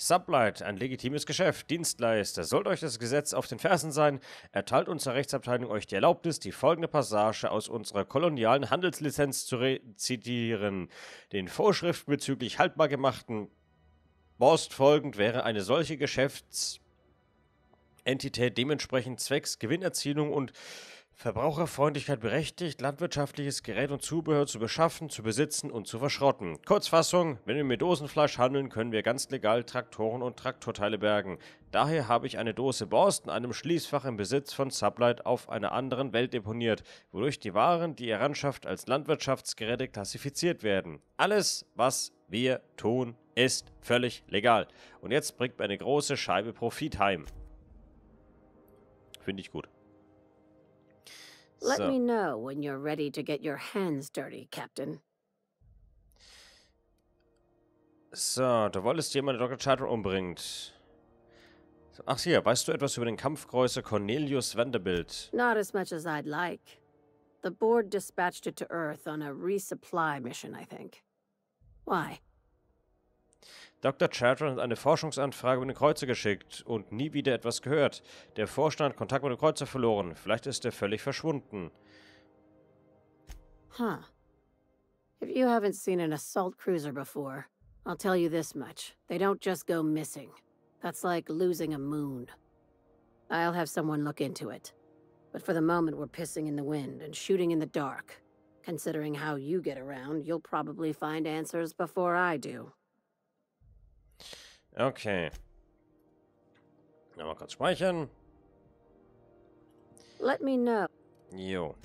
Sublight, ein legitimes Geschäft, Dienstleister. Sollte euch das Gesetz auf den Fersen sein, erteilt unsere Rechtsabteilung euch die Erlaubnis, die folgende Passage aus unserer kolonialen Handelslizenz zu rezitieren. Den Vorschriften bezüglich haltbar gemachten Borst folgend wäre eine solche Geschäftsentität dementsprechend zwecks Gewinnerzielung und Verbraucherfreundlichkeit berechtigt, landwirtschaftliches Gerät und Zubehör zu beschaffen, zu besitzen und zu verschrotten. Kurzfassung, wenn wir mit Dosenfleisch handeln, können wir ganz legal Traktoren und Traktorteile bergen. Daher habe ich eine Dose Borst in einem Schließfach im Besitz von Sublight auf einer anderen Welt deponiert, wodurch die Waren, die ihr ranschafft, als Landwirtschaftsgeräte klassifiziert werden. Alles, was wir tun, ist völlig legal. Und jetzt bringt mir eine große Scheibe Profit heim. Finde ich gut. Let me know when you're ready to get your hands dirty, Captain. So, du wolltest jemanden Dr. Charter umbringt. Ach hier, weißt du etwas über den Kampfkreuzer Cornelius Vanderbilt? Not as much as I'd like. The board dispatched it to Earth on a resupply mission, I think. Why? Dr. Chartrand hat eine Forschungsanfrage über den Kreuzer geschickt und nie wieder etwas gehört. Der Vorstand hat Kontakt mit dem Kreuzer verloren. Vielleicht ist er völlig verschwunden. Huh. If you haven't seen an assault cruiser before, I'll tell you this much. They don't just go missing. That's like losing a moon. I'll have someone look into it. But for the moment, we're pissing in the wind and shooting in the dark. Considering how you get around, you'll probably find answers before I do. Okay. Mal kurz speichern. Let me know. Jo.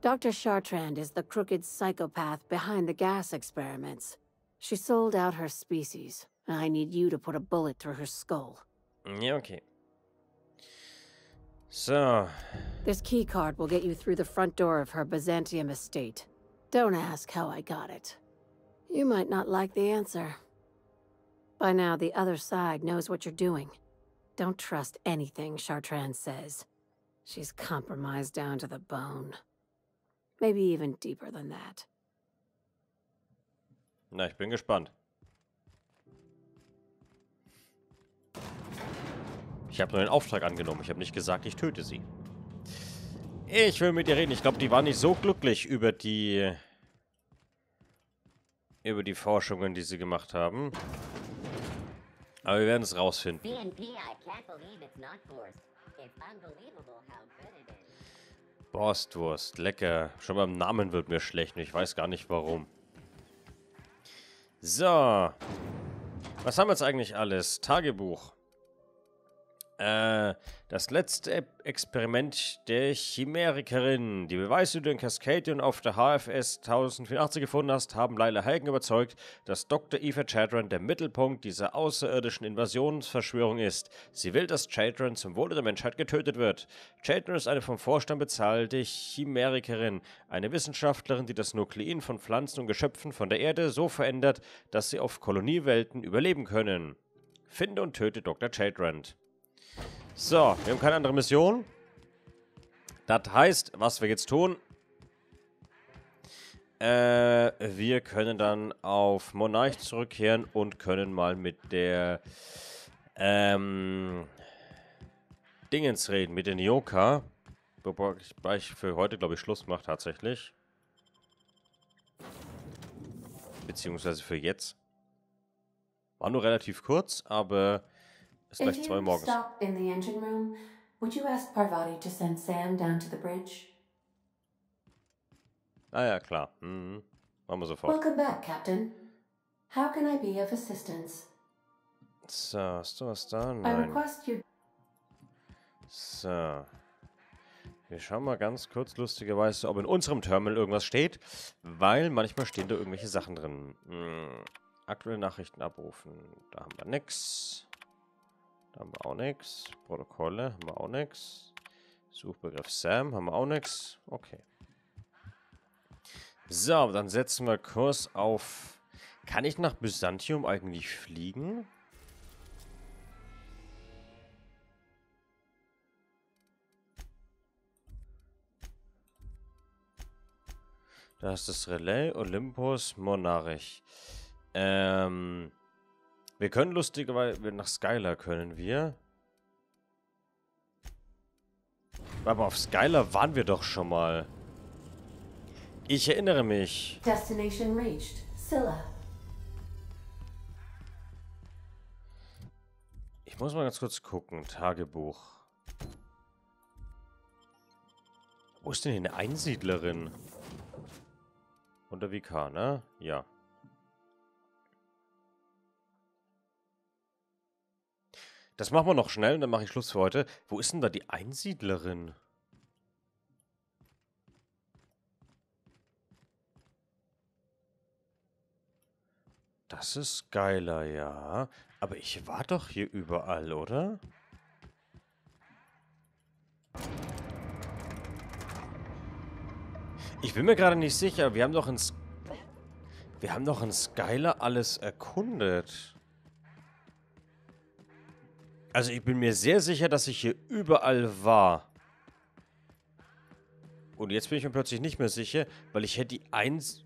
Dr. Chartrand is the crooked psychopath behind the gas experiments. She sold out her species. I need you to put a bullet through her skull. Mm, ja, okay. So. This key card will get you through the front door of her Byzantium estate. Don't ask how I got it. You might not like the answer. By now, the other side knows what you're doing. Don't trust anything Chartrand says. She's compromised down to the bone. Maybe even deeper than that. Na, ich bin gespannt. Ich habe nur den Auftrag angenommen. Ich habe nicht gesagt, ich töte sie. Ich will mit ihr reden. Ich glaube, die war nicht so glücklich über die... über die Forschungen, die sie gemacht haben. Aber wir werden es rausfinden. Borstwurst, lecker. Schon beim Namen wird mir schlecht und ich weiß gar nicht warum. So. Was haben wir jetzt eigentlich alles? Tagebuch. Äh, das letzte Experiment der Chimerikerin. Die Beweise, die du in Cascadian auf der HFS 1084 gefunden hast, haben Leila Hagen überzeugt, dass Dr. Eva Chadron der Mittelpunkt dieser außerirdischen Invasionsverschwörung ist. Sie will, dass Chadron zum Wohle der Menschheit getötet wird. Chadron ist eine vom Vorstand bezahlte Chimerikerin, eine Wissenschaftlerin, die das Nuklein von Pflanzen und Geschöpfen von der Erde so verändert, dass sie auf Koloniewelten überleben können. Finde und töte Dr. Chadrand. So, wir haben keine andere Mission. Das heißt, was wir jetzt tun, äh, wir können dann auf Monarch zurückkehren und können mal mit der ähm, Dingens reden, mit den Nioka. Wobei ich für heute, glaube ich, Schluss mache tatsächlich. Beziehungsweise für jetzt. War nur relativ kurz, aber ist gleich zwei morgens. Stop in the engine room. Would you ask Parvati to send Sam down to the bridge? Ah ja, klar. Mhm. Machen wir sofort. Welcome back, Captain. How can I be of assistance? So, hast du was da? Nein. I request you... So. Wir schauen mal ganz kurz lustigerweise, ob in unserem Terminal irgendwas steht, weil manchmal stehen da irgendwelche Sachen drin. Hm. Aktuelle Nachrichten abrufen. Da haben wir nichts. Da haben wir auch nichts. Protokolle haben wir auch nichts. Suchbegriff Sam haben wir auch nichts. Okay. So, dann setzen wir Kurs auf... Kann ich nach Byzantium eigentlich fliegen? Da ist das Relais, Olympus, Monarch. Ähm... Wir können lustigerweise... Nach Skylar können wir. Aber auf Skylar waren wir doch schon mal. Ich erinnere mich. Destination reached. Scylla. Ich muss mal ganz kurz gucken. Tagebuch. Wo ist denn hier eine Einsiedlerin? Unter VK, ne? Ja. Das machen wir noch schnell und dann mache ich Schluss für heute. Wo ist denn da die Einsiedlerin? Das ist geiler, ja. Aber ich war doch hier überall, oder? Ich bin mir gerade nicht sicher. Wir haben doch in... Wir haben doch in Skylar alles erkundet. Also ich bin mir sehr sicher, dass ich hier überall war. Und jetzt bin ich mir plötzlich nicht mehr sicher, weil ich hätte die eins...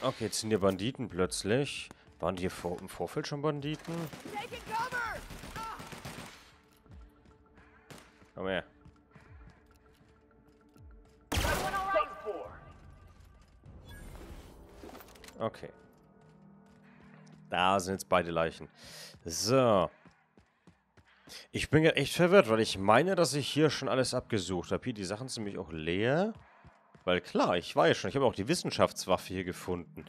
Okay, jetzt sind hier Banditen plötzlich. Waren die hier vor, im Vorfeld schon Banditen? Komm her. Okay. Da sind jetzt beide Leichen. So. Ich bin ja echt verwirrt, weil ich meine, dass ich hier schon alles abgesucht habe. Hier, die Sachen sind nämlich auch leer. Weil klar, ich ja schon. Ich habe auch die Wissenschaftswaffe hier gefunden.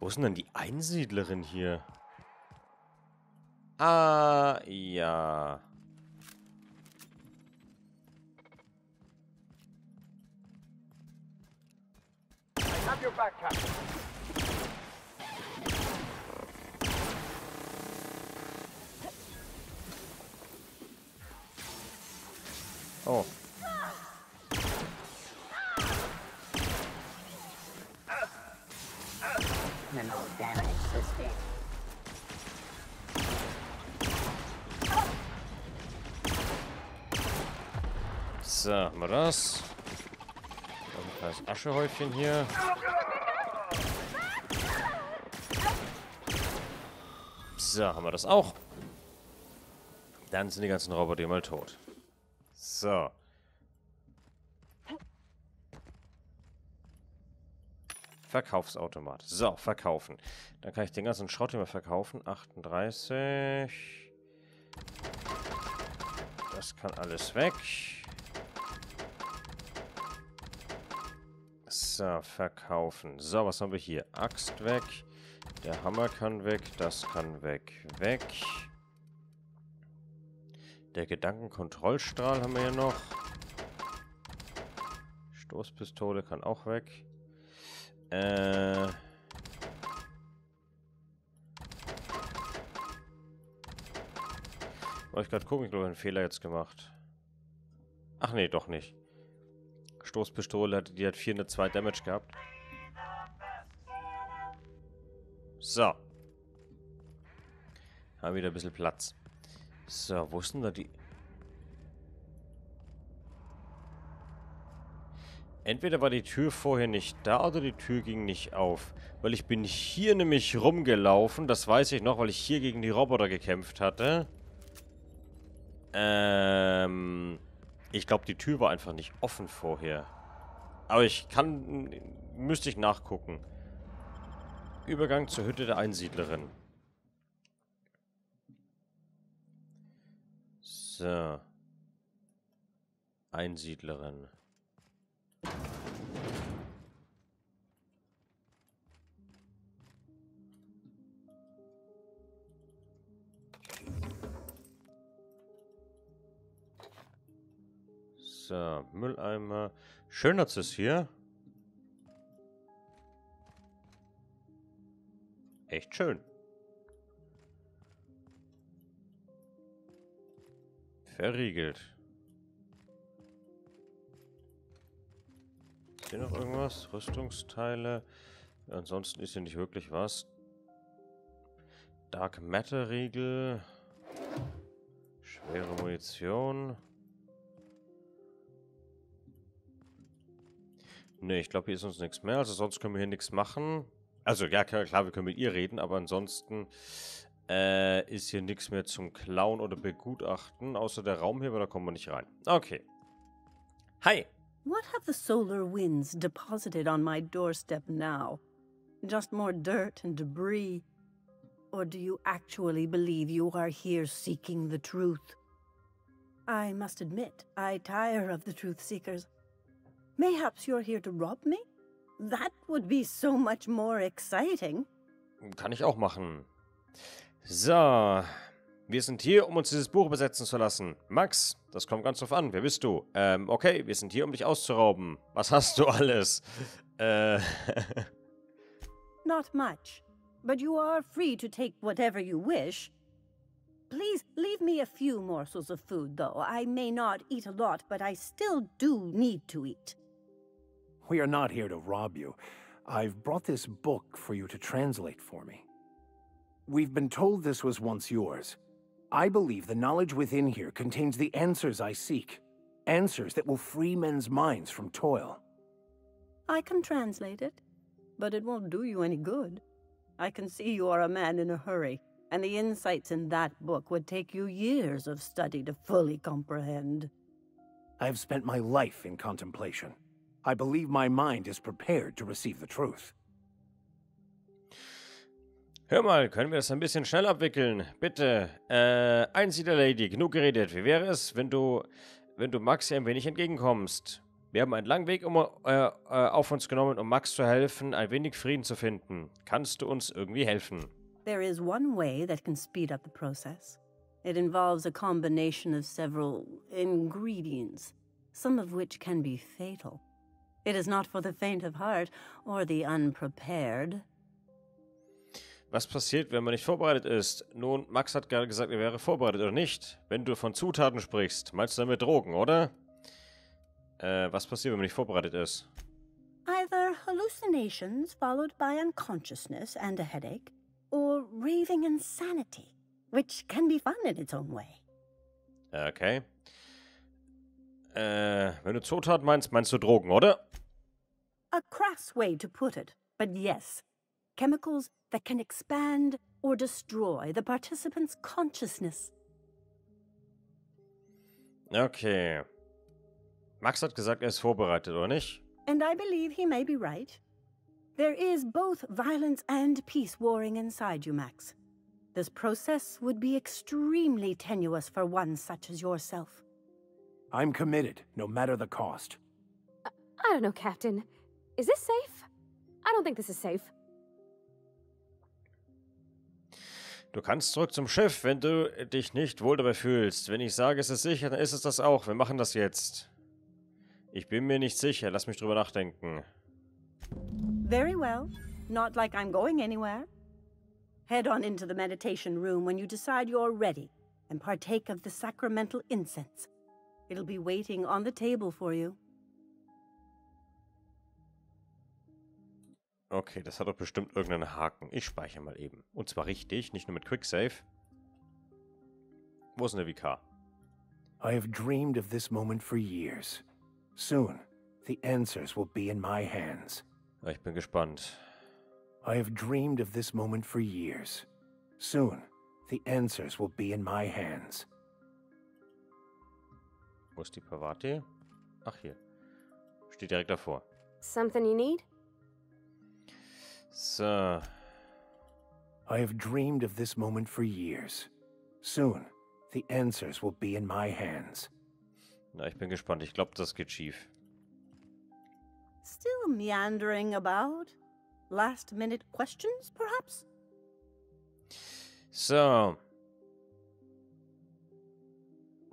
Wo ist denn die Einsiedlerin hier? Ah, ja. Have your backpack. Oh. So, haben wir das. Ein kleines Aschehäufchen hier. So, haben wir das auch. Dann sind die ganzen Roboter mal tot. So. Verkaufsautomat. So, verkaufen. Dann kann ich den ganzen Schrott immer verkaufen. 38. Das kann alles weg. So, verkaufen. So, was haben wir hier? Axt weg. Der Hammer kann weg. Das kann weg. Weg. Der Gedankenkontrollstrahl haben wir hier noch. Stoßpistole kann auch weg. Äh... Wollte ich gerade gucken, ich glaube, einen Fehler jetzt gemacht. Ach nee, doch nicht. Stoßpistole, die hat 402 Damage gehabt. So. Haben wieder ein bisschen Platz. So, wo ist denn da die... Entweder war die Tür vorher nicht da oder die Tür ging nicht auf. Weil ich bin hier nämlich rumgelaufen. Das weiß ich noch, weil ich hier gegen die Roboter gekämpft hatte. Ähm... Ich glaube, die Tür war einfach nicht offen vorher. Aber ich kann... Müsste ich nachgucken. Übergang zur Hütte der Einsiedlerin. So. Einsiedlerin. So, Mülleimer. Schön, dass es hier. Echt schön. Verriegelt. Ist hier noch irgendwas? Rüstungsteile. Ansonsten ist hier nicht wirklich was. Dark Matter Riegel. Schwere Munition. Ne, ich glaube, hier ist uns nichts mehr. Also sonst können wir hier nichts machen. Also ja, klar, wir können mit ihr reden, aber ansonsten äh, ist hier nichts mehr zum Klauen oder Begutachten, außer der Raum hier, aber da kommen wir nicht rein. Okay. Hi. What have the solar winds deposited on my doorstep now? Just more dirt and debris? Or do you actually believe you are here seeking the truth? I must admit, I tire of the truth seekers. Mayhaps you're here to rob me? That would be so much more exciting. Kann ich auch machen. So. Wir sind hier, um uns dieses Buch besetzen zu lassen. Max, das kommt ganz drauf an. Wer bist du? Ähm, okay, wir sind hier, um dich auszurauben. Was hast du alles? Äh. Not much, but you are free to take whatever you wish. Please leave me a few morsels of food, though. I may not eat a lot, but I still do need to eat. We are not here to rob you. I've brought this book for you to translate for me. We've been told this was once yours. I believe the knowledge within here contains the answers I seek. Answers that will free men's minds from toil. I can translate it, but it won't do you any good. I can see you are a man in a hurry, and the insights in that book would take you years of study to fully comprehend. I've spent my life in contemplation. I believe my mind is prepared to receive the truth. Hör mal, können wir das ein bisschen schnell abwickeln? Bitte. Äh, Einsiedler Lady, genug geredet. Wie wäre es, wenn du, wenn du Max hier ein wenig entgegenkommst? Wir haben einen langen Weg um, äh, äh, auf uns genommen, um Max zu helfen, ein wenig Frieden zu finden. Kannst du uns irgendwie helfen? There is one way that can speed up the process. It involves a combination of several ingredients, some of which can be fatal. It is not for the faint of heart or the unprepared. Was passiert, wenn man nicht vorbereitet ist? Nun, Max hat gerade gesagt, er wäre vorbereitet, oder nicht? Wenn du von Zutaten sprichst, meinst du damit Drogen, oder? Äh, was passiert, wenn man nicht vorbereitet ist? Either hallucinations followed by unconsciousness and a headache, or raving insanity, which can be fun in its own way. Okay. Äh, wenn du Zutaten meinst, meinst du Drogen, oder? A crass way to put it, but yes. Chemicals that can expand or destroy the participant's consciousness. Okay. Max hat gesagt, er ist vorbereitet, oder nicht? And I believe he may be right. There is both violence and peace warring inside you, Max. This process would be extremely tenuous for one such as yourself. I'm committed, no matter the cost. I don't know, Captain. Is this safe? I don't think this is safe. Du kannst zurück zum Schiff, wenn du dich nicht wohl dabei fühlst. Wenn ich sage, es ist sicher, dann ist es das auch. Wir machen das jetzt. Ich bin mir nicht sicher. Lass mich drüber nachdenken. Very well. Not like I'm going anywhere. Head on into the meditation room when you decide you're ready and partake of the sacramental incense. It'll be waiting on the table for you. Okay, das hat doch bestimmt irgendeinen Haken. Ich speichere mal eben. Und zwar richtig, nicht nur mit Quicksave. Wo ist denn der VK? I have dreamed of this moment for years. Soon, the answers will be in my hands. Ich bin gespannt. I have dreamed of this moment for years. Soon, the answers will be in my hands. Wo ist die Pavati? Ach, hier. Steht direkt davor. Something you need? So. I have dreamed of this moment for years. Soon, the answers will be in my hands. Na, ich bin gespannt. Ich glaube, das geht schief. Still meandering about? Last minute questions, perhaps? So.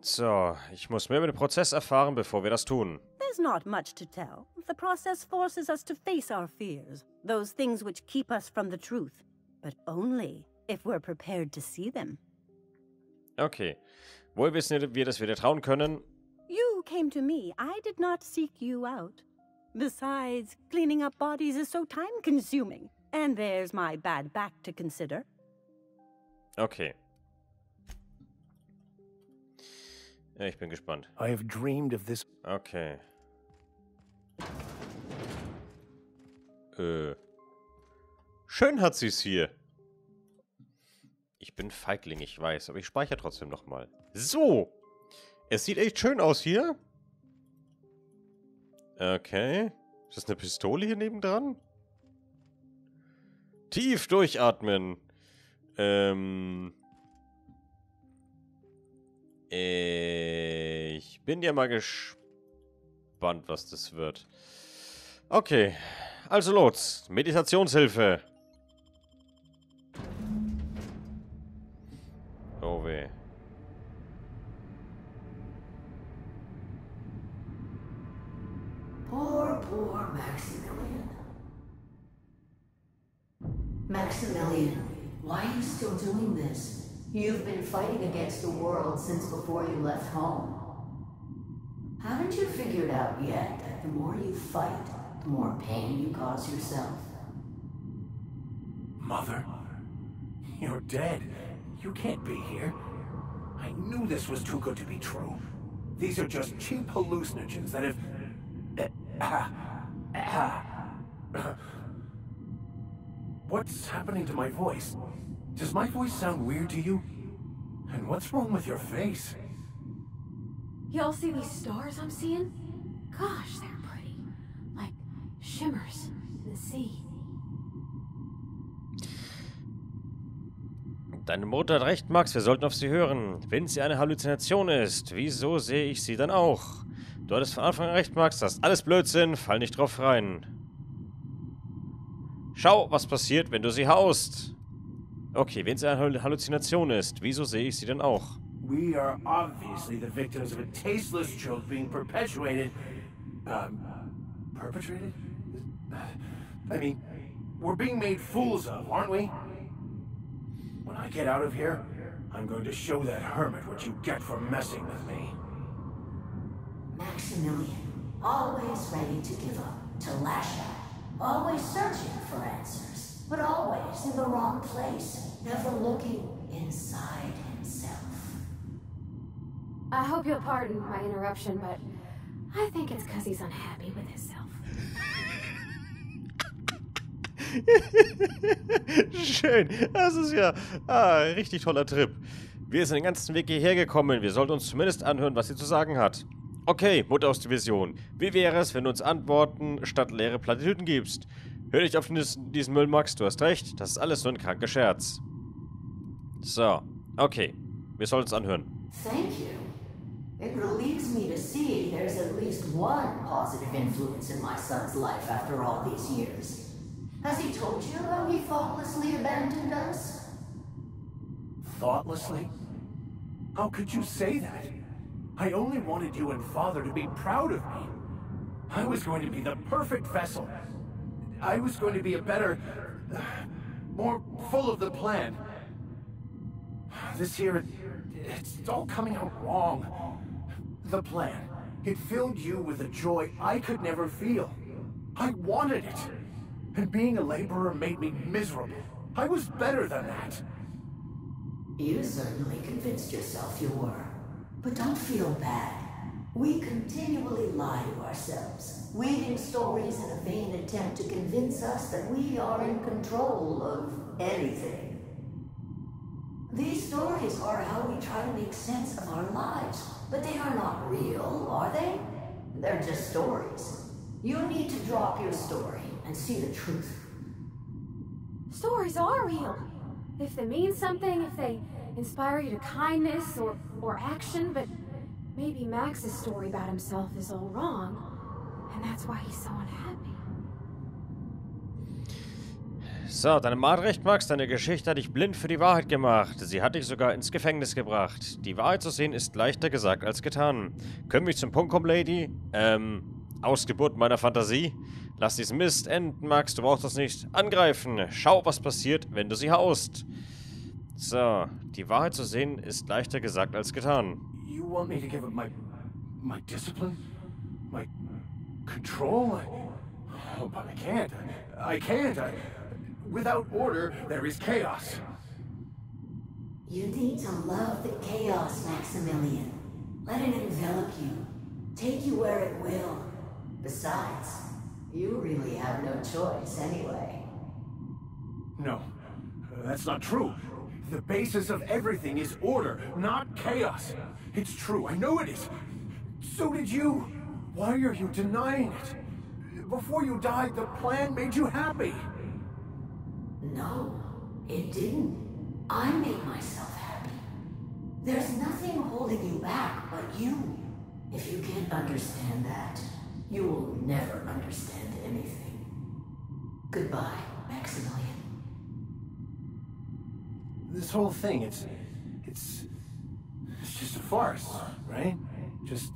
So, ich muss mehr über den Prozess erfahren, bevor wir das tun. There's not much to tell. The process forces us to face our fears, those things which keep us from the truth, but only if we're prepared to see them. Okay. Wohl wissen wir, dass wir dir trauen können. You came to me. I did not seek you out. Besides, cleaning up bodies is so time consuming. And there's my bad back to consider. Okay. Ja, ich bin gespannt. I have dreamed of this. Okay. Äh. Schön hat sie's hier. Ich bin Feigling, ich weiß, aber ich speichere trotzdem nochmal. So. Es sieht echt schön aus hier. Okay. Ist das eine Pistole hier nebendran? Tief durchatmen. Ähm. Ich bin ja mal gespannt, was das wird. Okay. Also los. Meditationshilfe. Oh weh. Poor, poor Maximilian. Maximilian, why are you still doing this? You've been fighting against the world since before you left home. Haven't you figured out yet that the more you fight, more pain you cause yourself? Mother? You're dead. You can't be here. I knew this was too good to be true. These are just cheap hallucinogens that have... What's happening to my voice? Does my voice sound weird to you? And what's wrong with your face? Y'all see these stars I'm seeing? Gosh, they're pretty. Like shimmers in the sea. Deine Mutter hat recht, Max. Wir sollten auf sie hören. Wenn sie eine Halluzination ist, wieso sehe ich sie dann auch? Du hattest von Anfang an recht, Max. Das ist alles Blödsinn. Fall nicht drauf rein. Schau, was passiert, wenn du sie haust. Okay, wenn sie eine Halluzination ist, wieso sehe ich sie dann auch? We are obviously the victims of a tasteless joke being perpetuated. Um, perpetrated? I mean, we're being made fools of, aren't we? When I get out of here, I'm going to show that hermit what you get for messing with me. Maximilian, always ready to give up, to lash out, always searching for answers, but always in the wrong place, never looking inside himself. I hope you'll pardon my interruption, but I think it's because he's unhappy with himself. Schön. Das ist ja ah, richtig toller Trip. Wir sind den ganzen Weg hierher gekommen. Wir sollten uns zumindest anhören, was sie zu sagen hat. Okay, Mutter aus Division. Wie wäre es, wenn du uns Antworten statt leere Plattitüden gibst? Hör dich auf diesen Müll, Max. Du hast recht. Das ist alles nur ein kranker Scherz. So. Okay. Wir sollen uns anhören. Thank you. It relieves me to see there's at least one positive influence in my son's life after all these years. Has he told you how he thoughtlessly abandoned us? Thoughtlessly? How could you say that? I only wanted you and Father to be proud of me. I was going to be the perfect vessel. I was going to be a better... more full of the plan. This here, it's all coming out wrong. The plan. It filled you with a joy I could never feel. I wanted it. And being a laborer made me miserable. I was better than that. You certainly convinced yourself you were. But don't feel bad. We continually lie to ourselves, weaving stories in a vain attempt to convince us that we are in control of anything. These stories are how we try to make sense of our lives, but they are not real, are they? They're just stories. You need to drop your story and see the truth. Stories are real. If they mean something, if they inspire you to kindness or, or action, but maybe Max's story about himself is all wrong, and that's why he's so unhappy. So, deine recht, Max. Deine Geschichte hat dich blind für die Wahrheit gemacht. Sie hat dich sogar ins Gefängnis gebracht. Die Wahrheit zu sehen ist leichter gesagt als getan. Können wir zum Punkt kommen, Lady? Ähm, Ausgeburt meiner Fantasie? Lass diesen Mist enden, Max. Du brauchst das nicht. Angreifen. Schau, was passiert, wenn du sie haust. So, die Wahrheit zu sehen ist leichter gesagt als getan. You want me to give up my... my discipline? My... control? Oh, but I can't. I can't. I, without order, there is chaos. You need to love the chaos, Maximilian. Let it envelop you, take you where it will. Besides, You really have no choice anyway. No, that's not true. The basis of everything is order, not chaos. It's true, I know it is. So did you. Why are you denying it? Before you died, the plan made you happy. No, it didn't. I made myself happy. There's nothing holding you back but you. If you can't understand that, you will never understand anything. Goodbye, Maximilian. This whole thing, it's... it's... it's just a farce, right? Just...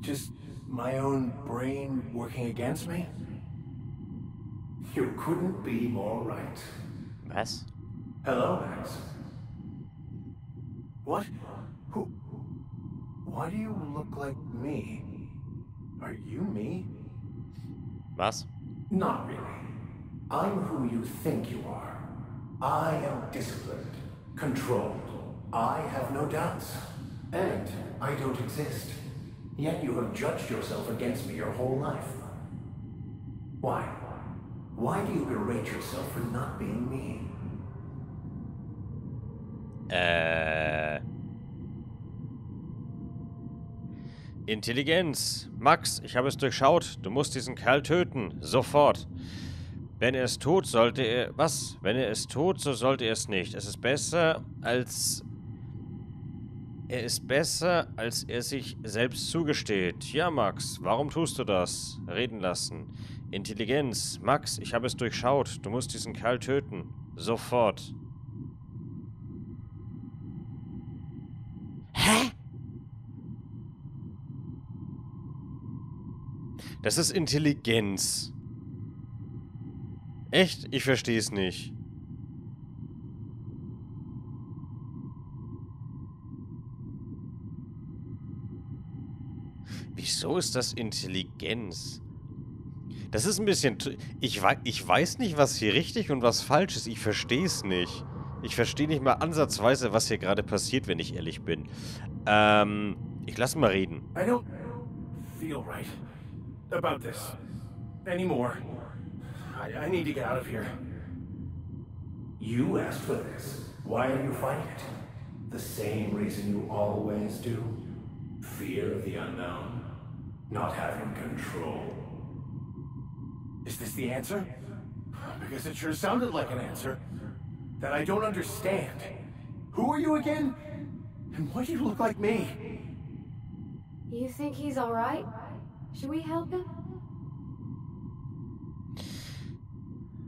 just my own brain working against me? You couldn't be more right. Was? Hello, Max. What? Who? Why do you look like me? Are you me? Was? Not really. I'm who you think you are. I am disciplined, controlled. I have no doubts. And I don't exist. Yet you have judged yourself against me your whole life. Why? Why do you berate yourself for not being me? Äh. Intelligenz. Max, ich habe es durchschaut. Du musst diesen Kerl töten. Sofort. Wenn er es tut, sollte er... Was? Wenn er es tut, so sollte er es nicht. Es ist besser, als... Er ist besser, als er sich selbst zugesteht. Ja, Max, warum tust du das? Reden lassen. Intelligenz. Max, ich habe es durchschaut. Du musst diesen Kerl töten. Sofort. Das ist Intelligenz. Echt? Ich verstehe es nicht. Wieso ist das Intelligenz? Das ist ein bisschen... Ich, ich weiß nicht, was hier richtig und was falsch ist. Ich verstehe es nicht. Ich verstehe nicht mal ansatzweise, was hier gerade passiert, wenn ich ehrlich bin. Ähm, ich lasse mal reden. I don't feel right about this anymore. I, I need to get out of here. You asked for this. Why are you fighting it? The same reason you always do. Fear of the unknown. Not having control. Is this the answer? Because it sure sounded like an answer that I don't understand. Who are you again? And why do you look like me? You think he's alright?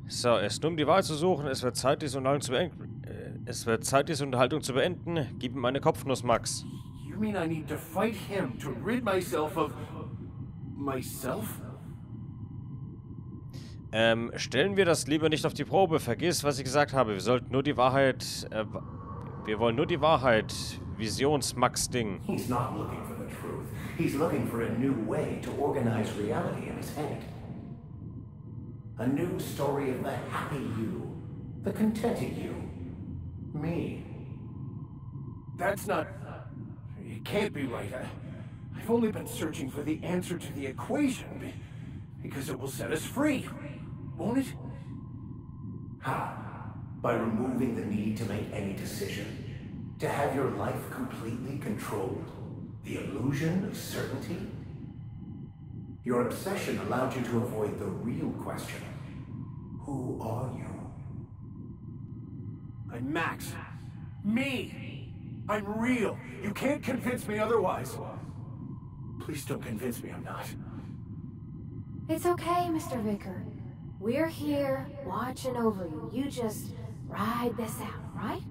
So, es ist nur um die Wahl zu suchen. Es wird Zeit, diese Unterhaltung zu beenden. Äh, es wird Zeit, diese Unterhaltung zu beenden. Gib ihm eine Kopfnuss, Max. You mean I need to fight him to rid myself of... myself? Ähm, stellen wir das lieber nicht auf die Probe. Vergiss, was ich gesagt habe. Wir sollten nur die Wahrheit... Äh, wir wollen nur die Wahrheit. Visions-Max-Ding. He's not looking for. He's looking for a new way to organize reality in his head. A new story of the happy you. The contented you. Me. That's not... It can't be right. I, I've only been searching for the answer to the equation because it will set us free. Won't it? How? By removing the need to make any decision. To have your life completely controlled. The illusion of certainty. Your obsession allowed you to avoid the real question. Who are you? I'm Max. Me! I'm real. You can't convince me otherwise. Please don't convince me I'm not. It's okay, Mr. Vicker. We're here, watching over you. You just ride this out, right?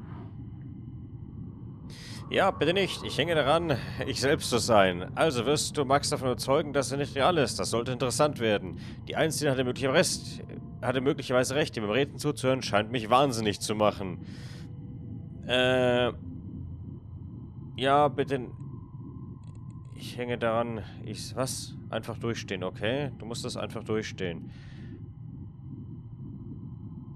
Ja, bitte nicht. Ich hänge daran, ich selbst zu sein. Also wirst du Max davon überzeugen, dass er nicht real ist. Das sollte interessant werden. Die Einzelne hatte möglicherweise, hatte möglicherweise recht. Dem Reden zuzuhören scheint mich wahnsinnig zu machen. Äh... Ja, bitte... Ich hänge daran. Ich... Was? Einfach durchstehen, okay? Du musst das einfach durchstehen.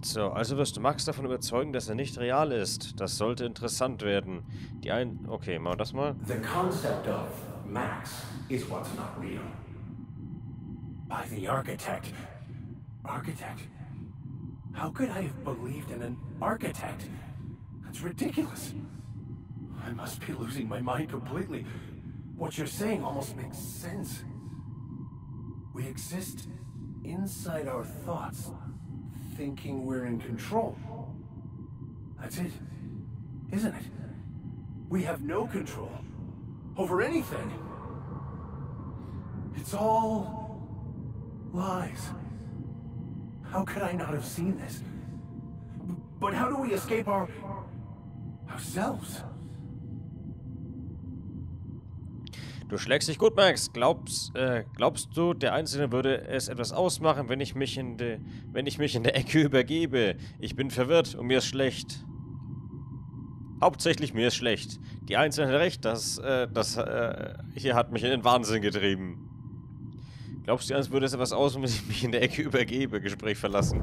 So, also wirst du Max davon überzeugen, dass er nicht real ist. Das sollte interessant werden. Die ein... Okay, wir das mal. The concept of Max is what's not real. By the architect. Architect? How could I have believed in an architect? That's ridiculous. I must be losing my mind completely. What you're saying almost makes sense. We exist inside our thoughts, thinking we're in control. That's it, isn't it? We have no control over anything. It's all lies. How could I not have seen this? B- But how do we escape our... ourselves? Du schlägst dich gut, Max. Glaubst, äh, glaubst du, der Einzelne würde es etwas ausmachen, wenn ich mich in de, wenn ich mich in der Ecke übergebe? Ich bin verwirrt und mir ist schlecht. Hauptsächlich mir ist schlecht. Die Einzelne hat recht, das, äh, das, äh, hier hat mich in den Wahnsinn getrieben. Glaubst du, als würde es etwas aus, wenn ich mich in der Ecke übergebe? Gespräch verlassen.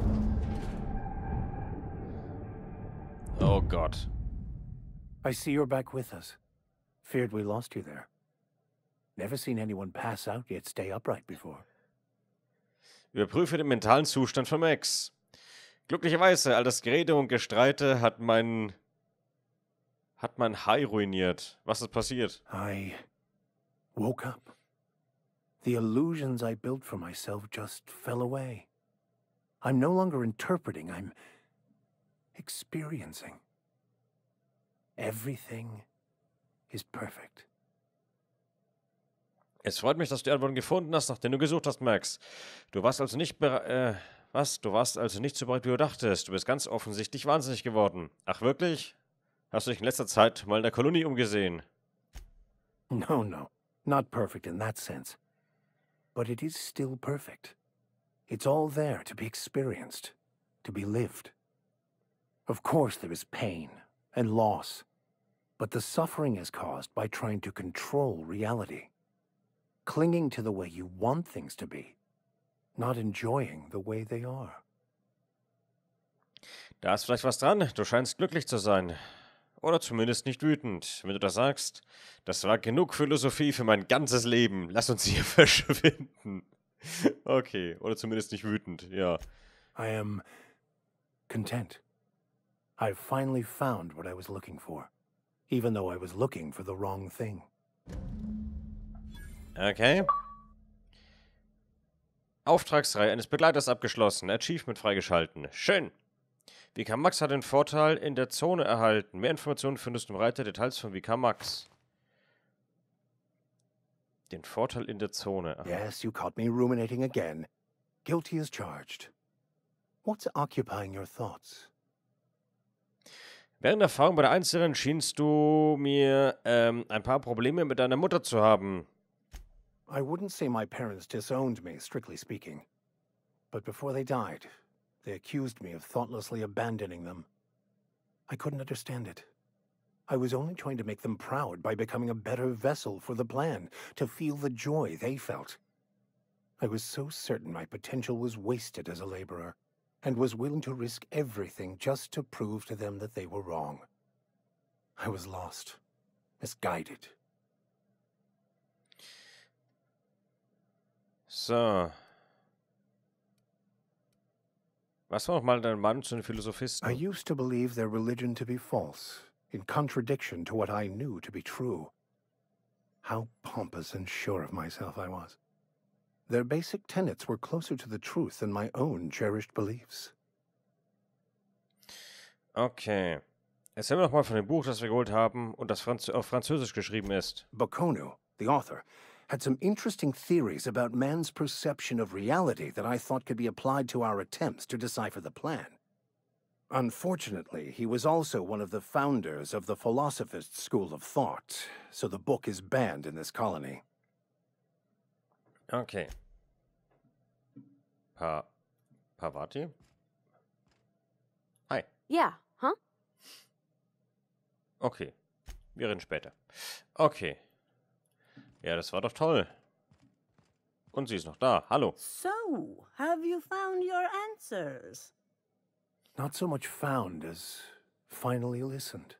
Oh Gott. I see you're back with us. Feared we lost you there. Never seen anyone pass out yet stay upright before. Überprüfe den mentalen Zustand von Max. Glücklicherweise, all das Gerede und Gestreite hat mein. hat mein High ruiniert. Was ist passiert? I woke up. The illusions I built for myself just fell away. I'm no longer interpreting, I'm experiencing. Everything is perfect. Es freut mich, dass du die Antworten gefunden hast, nach denen du gesucht hast, Max. Du warst also nicht bereit. Äh, was? Du warst also nicht so bereit, wie du dachtest. Du bist ganz offensichtlich wahnsinnig geworden. Ach, wirklich? Hast du dich in letzter Zeit mal in der Kolonie umgesehen? No, no, not perfect in that sense. But it is still perfect. It's all there to be experienced, to be lived. Of course, there is pain and loss, but the suffering is caused by trying to control reality, clinging to the way you want things to be, not enjoying the way they are. Da ist vielleicht was dran. Du scheinst glücklich zu sein. Oder zumindest nicht wütend. Wenn du das sagst, das war genug Philosophie für mein ganzes Leben. Lass uns hier verschwinden. Okay, oder zumindest nicht wütend, ja. I am content. I've finally found what I was looking for, even though I was looking for the wrong thing. Okay. Auftragsreihe eines Begleiters abgeschlossen. Achievement freigeschalten. Schön. VK Max hat den Vorteil in der Zone erhalten. Mehr Informationen findest du im Reiter Details von VK Max. Den Vorteil in der Zone. erhalten. Yes, you caught me ruminating again. Guilty as charged. What's occupying your thoughts? Während der Erfahrung bei der Einzelnen schienst du mir ähm, ein paar Probleme mit deiner Mutter zu haben. I wouldn't say my parents disowned me, strictly speaking. But before they died, they accused me of thoughtlessly abandoning them. I couldn't understand it. I was only trying to make them proud by becoming a better vessel for the plan, to feel the joy they felt. I was so certain my potential was wasted as a laborer, and was willing to risk everything just to prove to them that they were wrong. I was lost, misguided. So. Was war nochmal dein Mann zu den Philosophisten? I used to believe their religion to be false, in contradiction to what I knew to be true. How pompous and sure of myself I was. Their basic tenets were closer to the truth than my own cherished beliefs. Okay. Erzähl mir doch mal von dem Buch, das wir geholt haben und das Franz auf Französisch geschrieben ist. Bakonu, the author, had some interesting theories about man's perception of reality that I thought could be applied to our attempts to decipher the plan. Unfortunately, he was also one of the founders of the Philosophist School of Thought, so the book is banned in this colony. Okay. Pa Pavati? Hi. Yeah, huh? Okay. Wir reden später. Okay. Ja, das war doch toll. Und sie ist noch da. Hallo. So, have you found your answers? Not so much found as finally listened.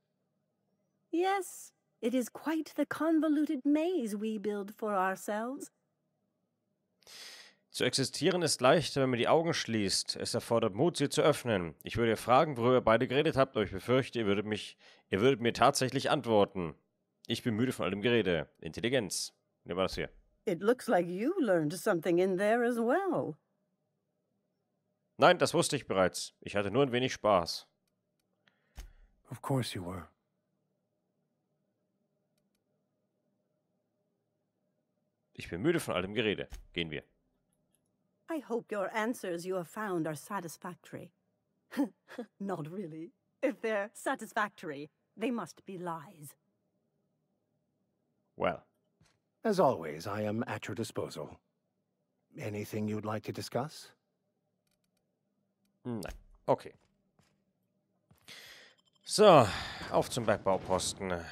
Yes, it is quite the convoluted maze we build for ourselves. Zu existieren ist leichter, wenn man die Augen schließt. Es erfordert Mut, sie zu öffnen. Ich würde fragen, worüber ihr beide geredet habt, aber ich befürchte, ihr würdet, mich, ihr würdet mir tatsächlich antworten. Ich bin müde von all dem Gerede. Intelligenz. Wie war das hier? It looks like you learned something in there as well. Nein, das wusste ich bereits. Ich hatte nur ein wenig Spaß. Of course you were. Ich bin müde von all dem Gerede. Gehen wir. I hope your answers you have found are satisfactory. Not really. If they're satisfactory, they must be lies. Well. As always, I am at your disposal. Anything you'd like to discuss? Nein. Okay. So, auf zum Bergbauposten.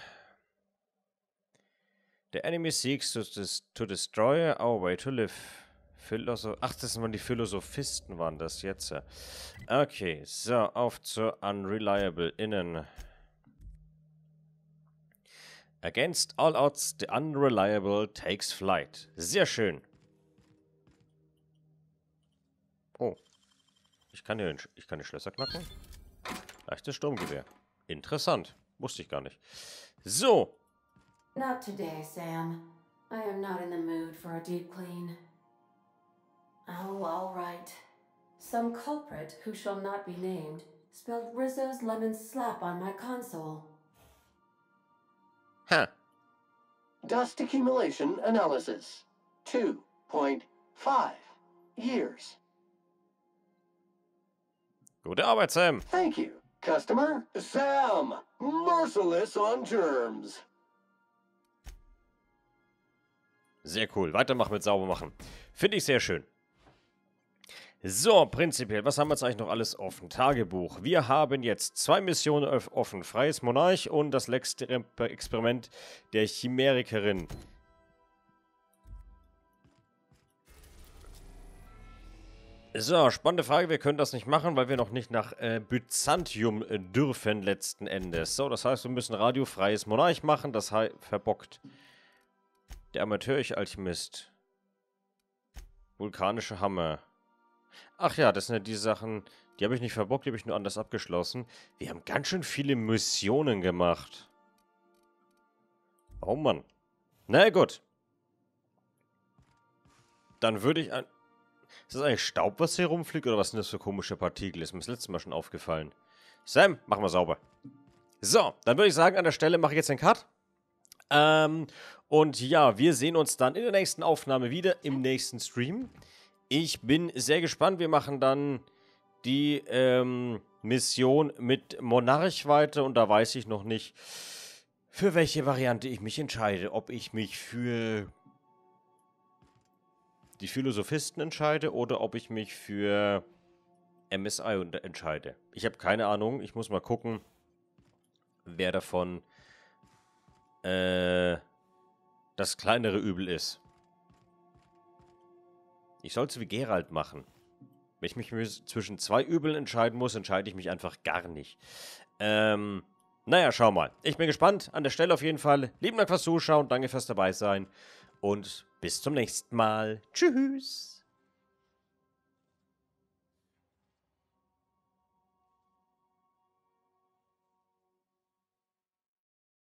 The enemy seeks to, dis to destroy our way to live. Philosoph Ach, das waren die Philosophisten, waren das jetzt. Okay, so, auf zur Unreliable Innen. Against all odds, the Unreliable takes flight. Sehr schön. Oh. Ich kann hier ich kann die Schlösser knacken. Leichtes Sturmgewehr. Interessant. Wusste ich gar nicht. So. Not today, Sam. I am not in the mood for a deep clean. Oh, all right. Some culprit who shall not be named spilled Rizzo's lemon slap on my console. Dust accumulation analysis. 2.5 years. Gute Arbeit, Sam. Thank you. Customer, Sam. Merciless on terms. Sehr cool. Weitermachen mit Saubermachen. Finde ich sehr schön. So, prinzipiell, was haben wir jetzt eigentlich noch alles offen? Tagebuch. Wir haben jetzt zwei Missionen offen. Freies Monarch und das letzte Experiment der Chimärikerin. So, spannende Frage. Wir können das nicht machen, weil wir noch nicht nach äh, Byzantium äh, dürfen letzten Endes. So, das heißt, wir müssen radiofreies Monarch machen. Das heißt, verbockt. Der Amateurich-Alchemist. Vulkanische Hammer. Ach ja, das sind ja die Sachen, die habe ich nicht verbockt, die habe ich nur anders abgeschlossen. Wir haben ganz schön viele Missionen gemacht. Oh Mann. Na gut. Dann würde ich ein... Ist das eigentlich Staub, was hier rumfliegt, oder was sind das für komische Partikel? Ist mir das letzte Mal schon aufgefallen. Sam, machen wir sauber. So, dann würde ich sagen, an der Stelle mache ich jetzt den Cut. Ähm, und ja, wir sehen uns dann in der nächsten Aufnahme wieder, im nächsten Stream. Ich bin sehr gespannt. Wir machen dann die ähm, Mission mit Monarch weiter und da weiß ich noch nicht, für welche Variante ich mich entscheide. Ob ich mich für die Philosophisten entscheide oder ob ich mich für MSI entscheide. Ich habe keine Ahnung. Ich muss mal gucken, wer davon äh, das kleinere Übel ist. Ich soll es wie Gerald machen. Wenn ich mich zwischen zwei Übeln entscheiden muss, entscheide ich mich einfach gar nicht. Ähm, naja, schau mal. Ich bin gespannt. An der Stelle auf jeden Fall. Lieben Dank fürs Zuschauen. Danke fürs dabei sein. Und bis zum nächsten Mal. Tschüss.